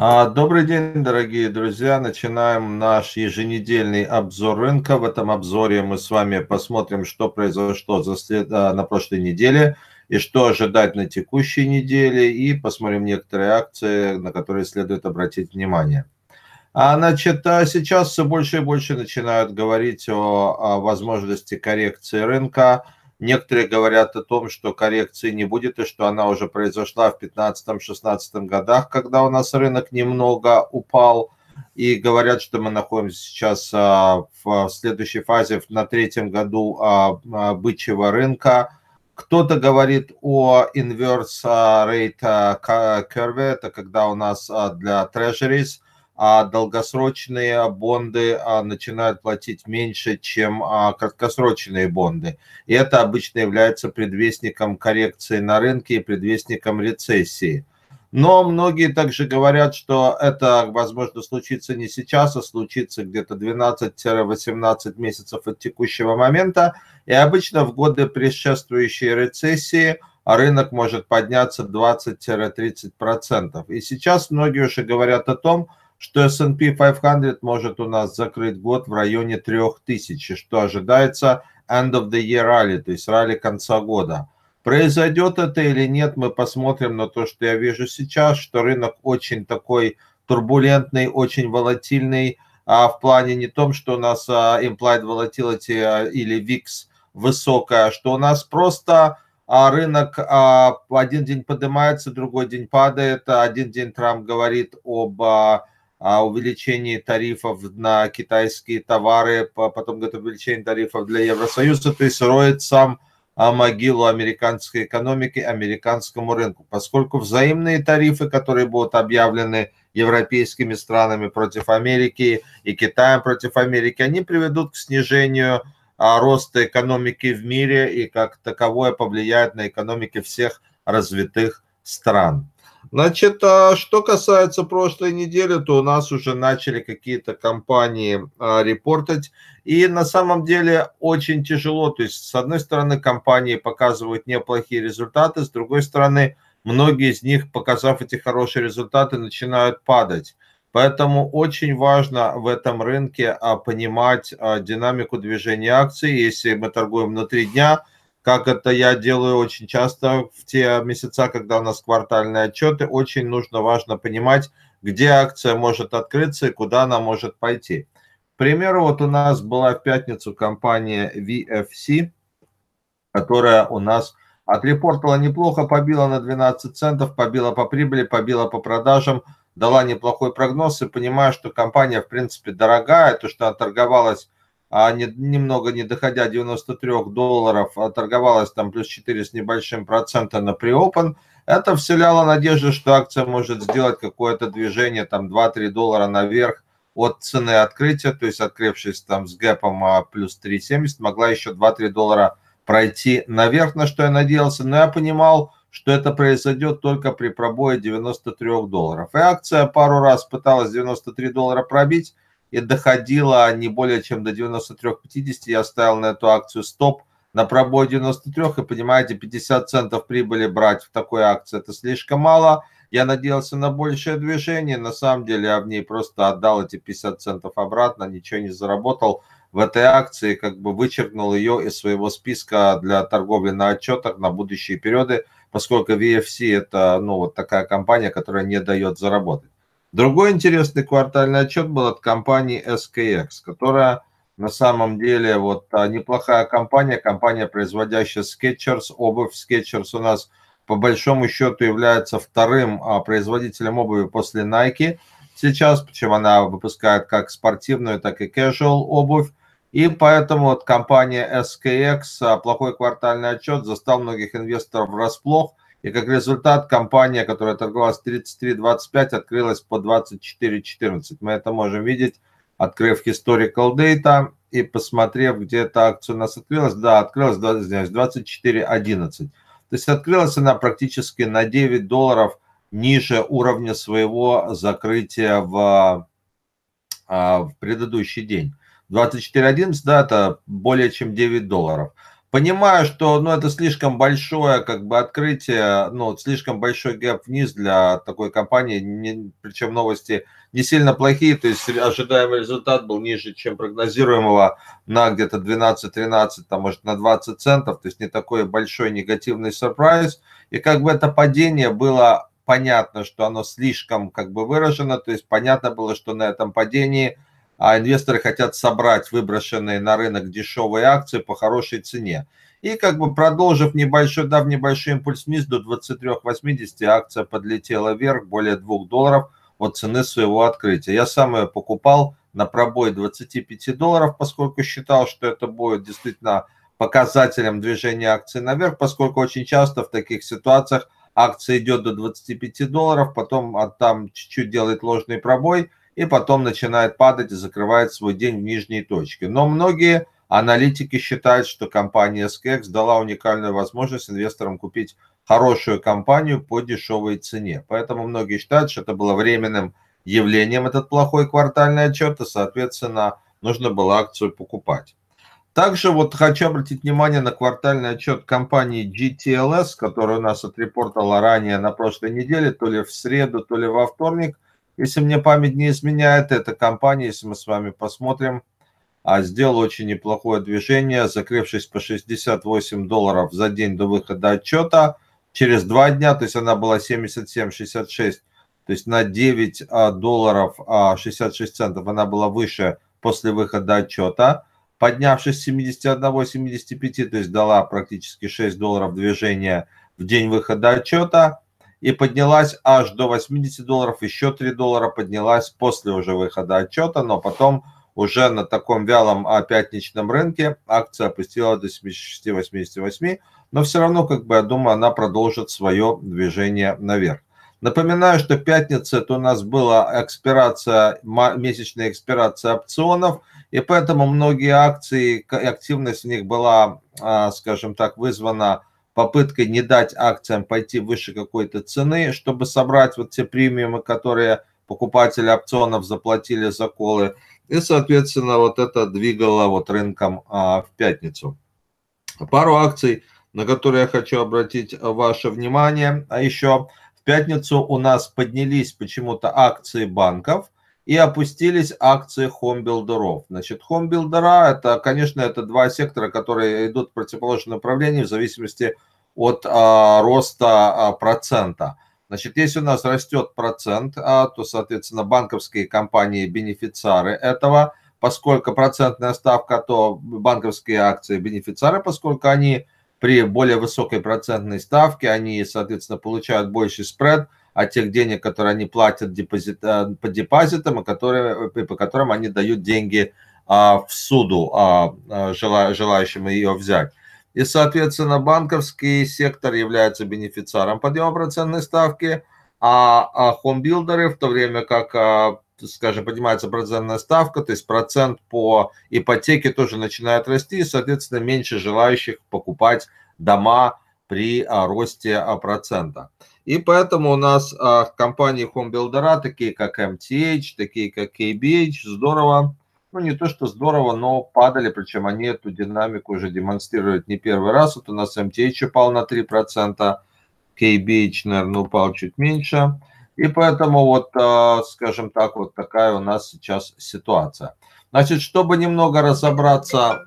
А, добрый день, дорогие друзья. Начинаем наш еженедельный обзор рынка. В этом обзоре мы с вами посмотрим, что произошло за след... А, на прошлой неделе и что ожидать на текущей неделе. И посмотрим некоторые акции, на которые следует обратить внимание. А, значит, а сейчас все больше и больше начинают говорить о, о возможности коррекции рынка. Некоторые говорят о том, что коррекции не будет и что она уже произошла в 2015-2016 годах, когда у нас рынок немного упал. И говорят, что мы находимся сейчас а, в следующей фазе, на третьем году а, а, бычьего рынка. Кто-то говорит о inverse rate curve, это когда у нас для treasuries – а долгосрочные бонды а, начинают платить меньше, чем а, краткосрочные бонды. И это обычно является предвестником коррекции на рынке и предвестником рецессии. Но многие также говорят, что это возможно случится не сейчас, а случится где-то 12-18 месяцев от текущего момента. И обычно в годы предшествующей рецессии рынок может подняться 20-30%. И сейчас многие уже говорят о том, что S&P 500 может у нас закрыть год в районе 3000, что ожидается end of the year rally, то есть ралли конца года. Произойдет это или нет, мы посмотрим на то, что я вижу сейчас, что рынок очень такой турбулентный, очень волатильный, а в плане не том, что у нас а, implied volatility а, или VIX высокая, а что у нас просто а рынок один день поднимается, другой день падает, один день Трамп говорит об о увеличении тарифов на китайские товары, потом говорит увеличение тарифов для Евросоюза, то есть роет сам а, могилу американской экономики, американскому рынку, поскольку взаимные тарифы, которые будут объявлены европейскими странами против Америки и Китаем против Америки, они приведут к снижению а, роста экономики в мире и как таковое повлияет на экономики всех развитых стран. Значит, а что касается прошлой недели, то у нас уже начали какие-то компании а, репортать. И на самом деле очень тяжело. То есть, с одной стороны, компании показывают неплохие результаты, с другой стороны, многие из них, показав эти хорошие результаты, начинают падать. Поэтому очень важно в этом рынке а, понимать динамику движения акций. Если мы торгуем внутри дня – как это я делаю очень часто в те месяца, когда у нас квартальные отчеты, очень нужно, важно понимать, где акция может открыться и куда она может пойти. К примеру, вот у нас была в пятницу компания VFC, которая у нас отрепортила неплохо, побила на 12 центов, побила по прибыли, побила по продажам, дала неплохой прогноз и понимаю, что компания, в принципе, дорогая, то, что она торговалась а не, немного не доходя 93 долларов, а торговалась там плюс 4 с небольшим процента на преопен, это вселяло надежду, что акция может сделать какое-то движение, там 2-3 доллара наверх от цены открытия, то есть открывшись там с гэпом а, плюс 3,70, могла еще 2-3 доллара пройти наверх, на что я надеялся, но я понимал, что это произойдет только при пробое 93 долларов. И акция пару раз пыталась 93 доллара пробить, и доходила не более чем до 93-50, я ставил на эту акцию стоп на пробой 93, и понимаете, 50 центов прибыли брать в такой акции, это слишком мало. Я надеялся на большее движение, на самом деле я в ней просто отдал эти 50 центов обратно, ничего не заработал в этой акции, как бы вычеркнул ее из своего списка для торговли на отчетах на будущие периоды, поскольку VFC это ну, вот такая компания, которая не дает заработать. Другой интересный квартальный отчет был от компании SKX, которая на самом деле вот а, неплохая компания, компания, производящая Skechers, обувь Skechers у нас по большому счету является вторым а, производителем обуви после Nike сейчас, причем она выпускает как спортивную, так и casual обувь. И поэтому вот компания SKX, а, плохой квартальный отчет застал многих инвесторов врасплох – и как результат компания, которая торговалась 33.25, открылась по 24.14. Мы это можем видеть, открыв historical data и посмотрев, где эта акция у нас открылась. Да, открылась 24.11. То есть открылась она практически на 9 долларов ниже уровня своего закрытия в, а, в предыдущий день. 24.11, да, это более чем 9 долларов. Понимаю, что ну, это слишком большое как бы открытие, ну, слишком большой гэп вниз для такой компании, не, причем новости не сильно плохие, то есть ожидаемый результат был ниже, чем прогнозируемого на где-то 12-13, там, может, на 20 центов, то есть не такой большой негативный сюрприз. И как бы это падение было понятно, что оно слишком как бы выражено, то есть понятно было, что на этом падении – а инвесторы хотят собрать выброшенные на рынок дешевые акции по хорошей цене. И как бы продолжив небольшой, дав небольшой импульс вниз до 23.80, акция подлетела вверх более 2 долларов от цены своего открытия. Я сам ее покупал на пробой 25 долларов, поскольку считал, что это будет действительно показателем движения акций наверх, поскольку очень часто в таких ситуациях акция идет до 25 долларов, потом а там чуть-чуть делает ложный пробой, и потом начинает падать и закрывает свой день в нижней точке. Но многие аналитики считают, что компания SKX дала уникальную возможность инвесторам купить хорошую компанию по дешевой цене. Поэтому многие считают, что это было временным явлением, этот плохой квартальный отчет, и, соответственно, нужно было акцию покупать. Также вот хочу обратить внимание на квартальный отчет компании GTLS, который у нас отрепортала ранее на прошлой неделе, то ли в среду, то ли во вторник – если мне память не изменяет, эта компания, если мы с вами посмотрим, а, сделала очень неплохое движение, закрывшись по 68 долларов за день до выхода отчета. Через два дня, то есть она была 77-66, то есть на 9 а, долларов 66 а, центов она была выше после выхода отчета. Поднявшись с 71-75, то есть дала практически 6 долларов движения в день выхода отчета и поднялась аж до 80 долларов, еще 3 доллара поднялась после уже выхода отчета, но потом уже на таком вялом а, пятничном рынке акция опустила до 76-88, но все равно, как бы, я думаю, она продолжит свое движение наверх. Напоминаю, что пятница это у нас была экспирация, месячная экспирация опционов, и поэтому многие акции, активность в них была, а, скажем так, вызвана попыткой не дать акциям пойти выше какой-то цены, чтобы собрать вот те премиумы, которые покупатели опционов заплатили за колы. И, соответственно, вот это двигало вот рынком а, в пятницу. Пару акций, на которые я хочу обратить ваше внимание. А еще в пятницу у нас поднялись почему-то акции банков и опустились акции хомбилдеров. Значит, хомбилдера, это, конечно, это два сектора, которые идут в противоположном направлении в зависимости от а, роста а, процента. Значит, если у нас растет процент, а, то, соответственно, банковские компании бенефициары этого, поскольку процентная ставка, то банковские акции бенефициары, поскольку они при более высокой процентной ставке, они, соответственно, получают больший спред от тех денег, которые они платят депозит, а, по депозитам, и которые, по которым они дают деньги а, в суду а, желающим ее взять. И, соответственно, банковский сектор является бенефициаром подъема процентной ставки, а, а хомбилдеры, в то время как, а, скажем, поднимается процентная ставка, то есть процент по ипотеке тоже начинает расти, и, соответственно, меньше желающих покупать дома при а, росте процента. И поэтому у нас компании хомбилдера, такие как MTH, такие как KBH, здорово ну не то что здорово, но падали, причем они эту динамику уже демонстрируют не первый раз. Вот у нас MTH упал на 3%, KBH, наверное, упал чуть меньше. И поэтому вот, а, скажем так, вот такая у нас сейчас ситуация. Значит, чтобы немного разобраться,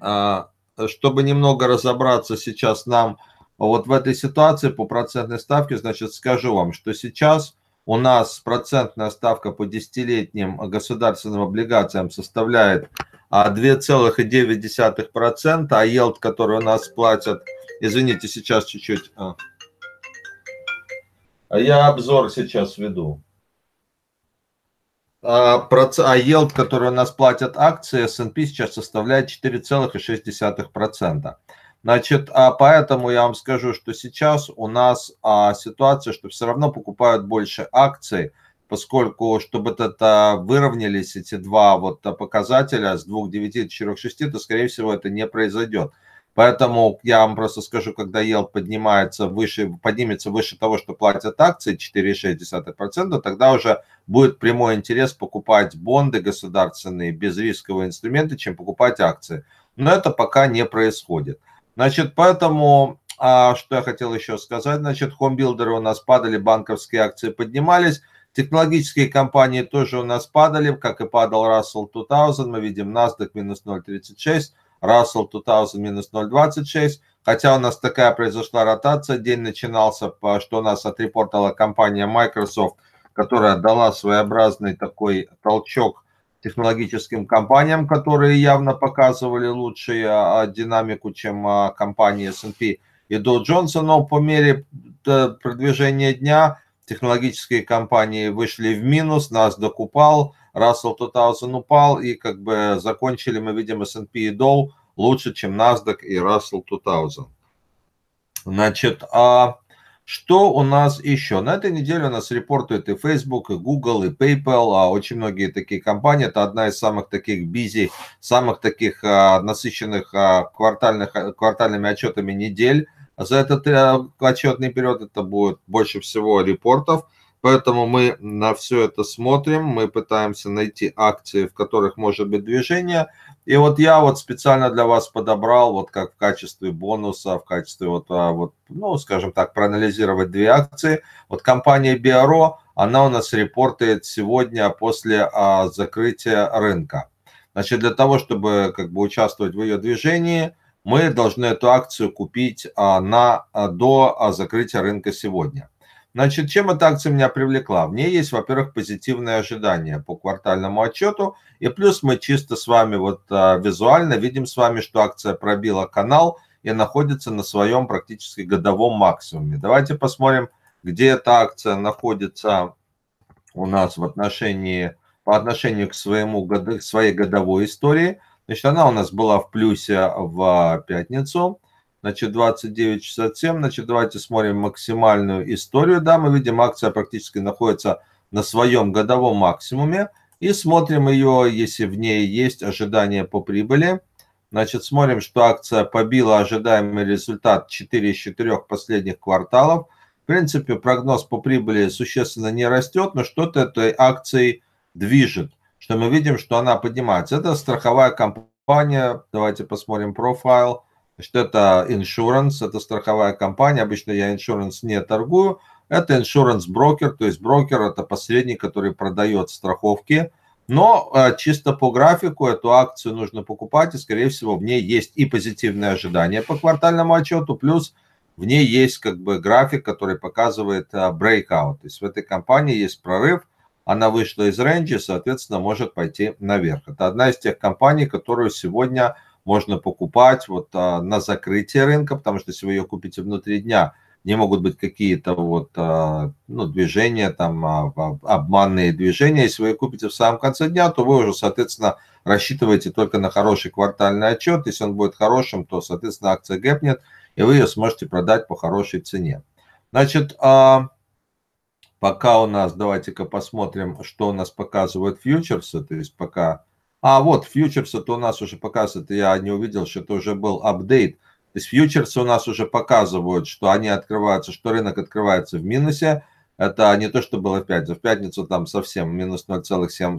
а, чтобы немного разобраться сейчас нам вот в этой ситуации по процентной ставке, значит, скажу вам, что сейчас у нас процентная ставка по десятилетним государственным облигациям составляет 2,9%, а yield, который у нас платят, извините, сейчас чуть-чуть, а я обзор сейчас веду. А, а yield, который у нас платят акции S&P сейчас составляет 4,6%. Значит, а поэтому я вам скажу, что сейчас у нас а, ситуация, что все равно покупают больше акций, поскольку, чтобы это выровнялись эти два вот показателя с 2,9 до 4,6, то, скорее всего, это не произойдет. Поэтому я вам просто скажу, когда yield поднимается выше, поднимется выше того, что платят акции 4,6%, тогда уже будет прямой интерес покупать бонды государственные, безрисковые инструменты, чем покупать акции. но это пока не происходит. Значит, поэтому, а, что я хотел еще сказать, значит, хомбилдеры у нас падали, банковские акции поднимались, технологические компании тоже у нас падали, как и падал Russell 2000, мы видим NASDAQ минус 0,36, Russell 2000 минус 0,26, хотя у нас такая произошла ротация, день начинался, что у нас отрепортала компания Microsoft, которая дала своеобразный такой толчок технологическим компаниям, которые явно показывали лучшую а, динамику, чем а, компании S&P и Dow Jones, но по мере э, продвижения дня технологические компании вышли в минус, нас докупал, Russell 2000 упал, и как бы закончили мы видим S&P и Dow лучше, чем NASDAQ и Russell 2000. Значит, а что у нас еще? На этой неделе у нас репортуют и Facebook, и Google, и PayPal, а очень многие такие компании. Это одна из самых таких busy, самых таких а, насыщенных а, квартальных, квартальными отчетами недель. За этот а, отчетный период это будет больше всего репортов. Поэтому мы на все это смотрим, мы пытаемся найти акции, в которых может быть движение. И вот я вот специально для вас подобрал, вот как в качестве бонуса, в качестве вот, а, вот ну, скажем так, проанализировать две акции. Вот компания Биоро, она у нас репортует сегодня после а, закрытия рынка. Значит, для того, чтобы как бы участвовать в ее движении, мы должны эту акцию купить а, на, а, до а, закрытия рынка сегодня. Значит, чем эта акция меня привлекла? В ней есть, во-первых, позитивное ожидание по квартальному отчету, и плюс мы чисто с вами вот а, визуально видим с вами, что акция пробила канал и находится на своем практически годовом максимуме. Давайте посмотрим, где эта акция находится у нас в отношении, по отношению к своему, к своей годовой истории. Значит, она у нас была в плюсе в пятницу значит, 29.67, значит, давайте смотрим максимальную историю, да, мы видим, акция практически находится на своем годовом максимуме, и смотрим ее, если в ней есть ожидания по прибыли, значит, смотрим, что акция побила ожидаемый результат 4 из 4 последних кварталов, в принципе, прогноз по прибыли существенно не растет, но что-то этой акцией движет, что мы видим, что она поднимается. Это страховая компания, давайте посмотрим профайл, Значит, это insurance, это страховая компания. Обычно я insurance не торгую. Это insurance брокер, то есть брокер это посредник, который продает страховки. Но э, чисто по графику эту акцию нужно покупать, и, скорее всего, в ней есть и позитивные ожидания по квартальному отчету, плюс в ней есть как бы график, который показывает э, breakout. То есть в этой компании есть прорыв, она вышла из рейнджа, соответственно, может пойти наверх. Это одна из тех компаний, которую сегодня можно покупать вот а, на закрытие рынка, потому что если вы ее купите внутри дня, не могут быть какие-то вот а, ну, движения, там а, обманные движения. Если вы ее купите в самом конце дня, то вы уже, соответственно, рассчитываете только на хороший квартальный отчет. Если он будет хорошим, то, соответственно, акция гэпнет, и вы ее сможете продать по хорошей цене. Значит, пока у нас, давайте-ка посмотрим, что у нас показывают фьючерсы, то есть пока а вот фьючерсы то у нас уже показывают, я не увидел, что это уже был апдейт. То есть фьючерсы у нас уже показывают, что они открываются, что рынок открывается в минусе. Это не то, что было в пятницу. В пятницу там совсем минус 0,7%,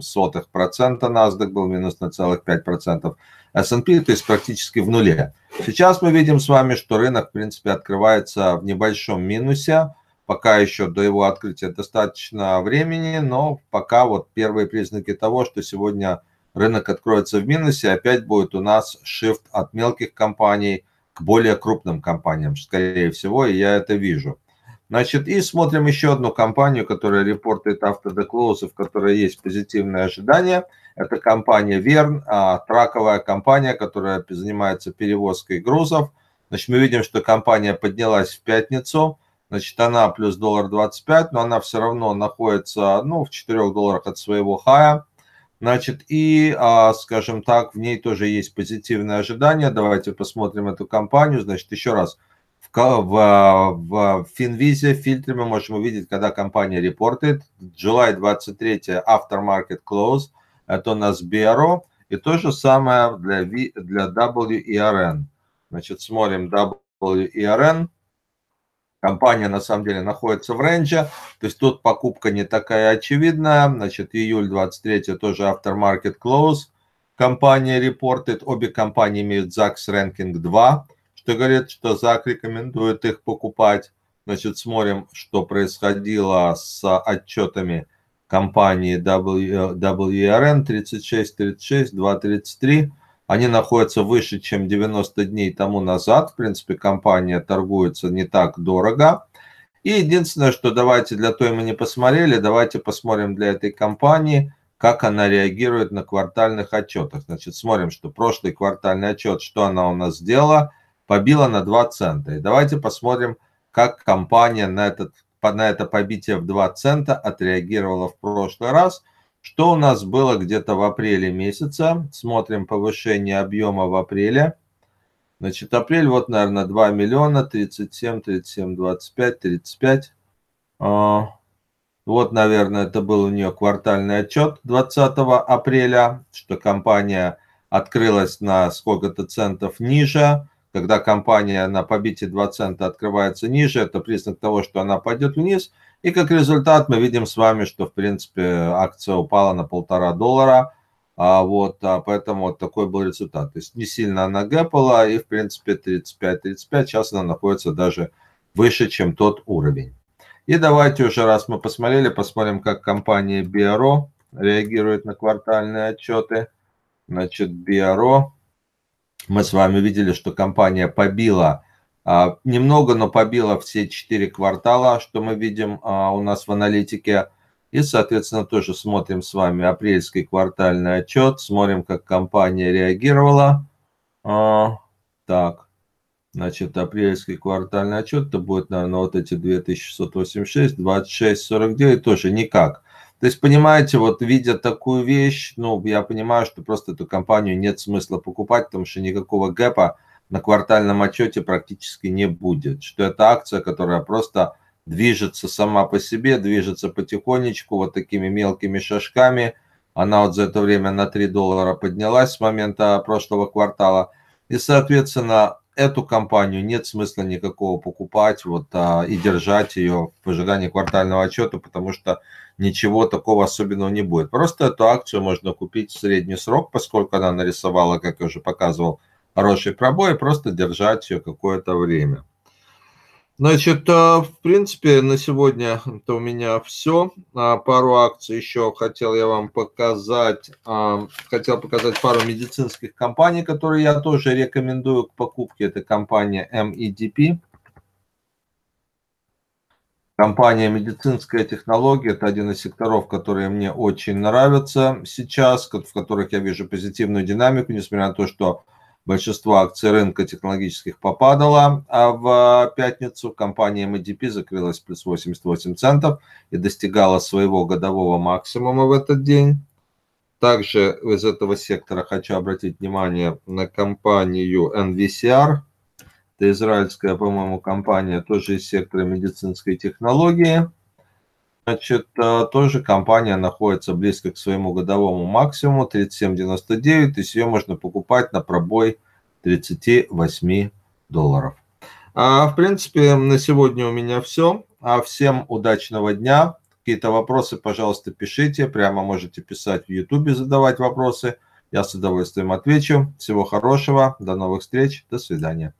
NASDAQ был минус 0,5%, S&P, то есть практически в нуле. Сейчас мы видим с вами, что рынок, в принципе, открывается в небольшом минусе. Пока еще до его открытия достаточно времени, но пока вот первые признаки того, что сегодня рынок откроется в минусе, опять будет у нас shift от мелких компаний к более крупным компаниям, скорее всего, и я это вижу. Значит, и смотрим еще одну компанию, которая репортует автодеклоузы, в которой есть позитивные ожидания. Это компания Vern, а, траковая компания, которая занимается перевозкой грузов. Значит, мы видим, что компания поднялась в пятницу. Значит, она плюс доллар 25, но она все равно находится ну, в 4 долларах от своего хая. Значит, и, а, скажем так, в ней тоже есть позитивные ожидания. Давайте посмотрим эту компанию. Значит, еще раз, в, в, в Finvise фильтре мы можем увидеть, когда компания репортит. July 23 Aftermarket Close, это у нас BRO. И то же самое для, для WERN. Значит, смотрим WERN компания на самом деле находится в рейнже, то есть тут покупка не такая очевидная, значит, июль 23 тоже aftermarket close, компания репортит, обе компании имеют ZAX Ranking 2, что говорит, что ZAC рекомендует их покупать. Значит, смотрим, что происходило с отчетами компании WRN 36, 36, 233. Они находятся выше, чем 90 дней тому назад. В принципе, компания торгуется не так дорого. И единственное, что давайте для той мы не посмотрели, давайте посмотрим для этой компании, как она реагирует на квартальных отчетах. Значит, смотрим, что прошлый квартальный отчет, что она у нас сделала, побила на 2 цента. И давайте посмотрим, как компания на, этот, на это побитие в 2 цента отреагировала в прошлый раз. Что у нас было где-то в апреле месяце. Смотрим повышение объема в апреле. Значит, апрель, вот, наверное, 2 миллиона, 37, 37, 25, 35. Вот, наверное, это был у нее квартальный отчет 20 апреля, что компания открылась на сколько-то центов ниже когда компания на побите 2 цента открывается ниже, это признак того, что она пойдет вниз. И как результат мы видим с вами, что в принципе акция упала на полтора доллара. А вот, а поэтому вот такой был результат. То есть не сильно она гэпала, и в принципе 35-35, сейчас она находится даже выше, чем тот уровень. И давайте уже, раз мы посмотрели, посмотрим, как компания Биаро реагирует на квартальные отчеты. Значит, Биаро мы с вами видели, что компания побила немного, но побила все четыре квартала, что мы видим а, у нас в аналитике. И, соответственно, тоже смотрим с вами апрельский квартальный отчет, смотрим, как компания реагировала. А, так, значит, апрельский квартальный отчет, это будет, наверное, вот эти 2686, 2649, тоже никак. То есть, понимаете, вот видя такую вещь, ну, я понимаю, что просто эту компанию нет смысла покупать, потому что никакого гэпа на квартальном отчете практически не будет. Что это акция, которая просто движется сама по себе, движется потихонечку, вот такими мелкими шажками. Она вот за это время на 3 доллара поднялась с момента прошлого квартала. И, соответственно, эту компанию нет смысла никакого покупать вот, а, и держать ее в ожидании квартального отчета, потому что ничего такого особенного не будет. Просто эту акцию можно купить в средний срок, поскольку она нарисовала, как я уже показывал, хороший пробой, просто держать ее какое-то время. Значит, э, в принципе, на сегодня это у меня все. А, пару акций еще хотел я вам показать. А, хотел показать пару медицинских компаний, которые я тоже рекомендую к покупке. Это компания MEDP. Компания «Медицинская технология» – это один из секторов, которые мне очень нравятся сейчас, в которых я вижу позитивную динамику, несмотря на то, что большинство акций рынка технологических попадало, а в пятницу компания MDP закрылась плюс 88 центов и достигала своего годового максимума в этот день. Также из этого сектора хочу обратить внимание на компанию NVCR – это израильская, по-моему, компания, тоже из сектора медицинской технологии. Значит, э, тоже компания находится близко к своему годовому максимуму 37.99, то есть ее можно покупать на пробой 38 долларов. А, в принципе, на сегодня у меня все. А всем удачного дня. Какие-то вопросы, пожалуйста, пишите. Прямо можете писать в YouTube, задавать вопросы. Я с удовольствием отвечу. Всего хорошего. До новых встреч. До свидания.